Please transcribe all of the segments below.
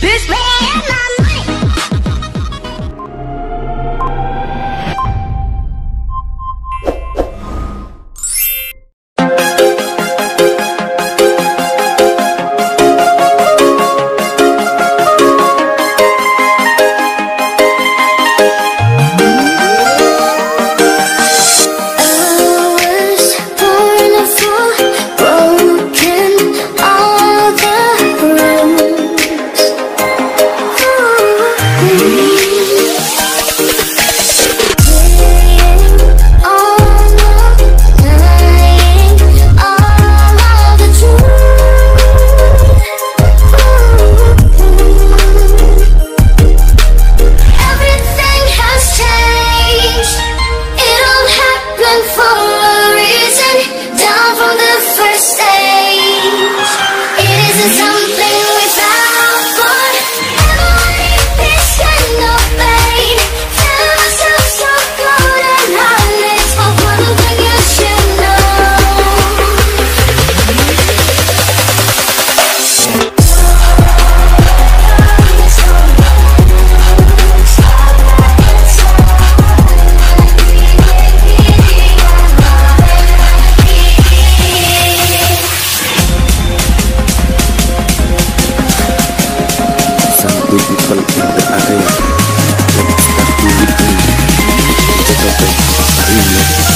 This man. the people in the area. Let's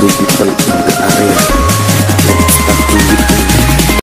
busy place in the area.